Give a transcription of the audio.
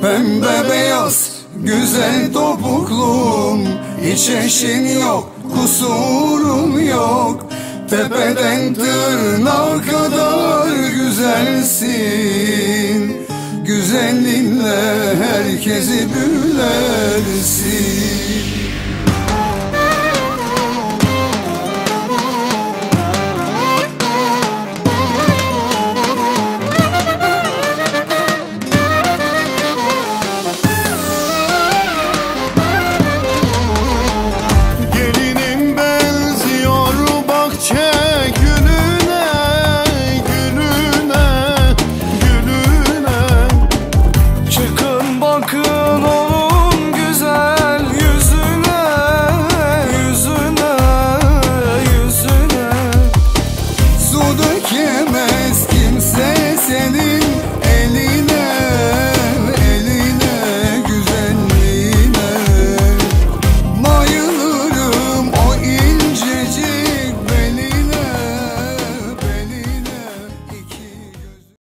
Pembe beyaz güzel topuklum. Hiç eşin yok kusurun yok. Tepeden tırnağa kadar güzelsin. Güzelliğinle herkesi büyülersin 僕の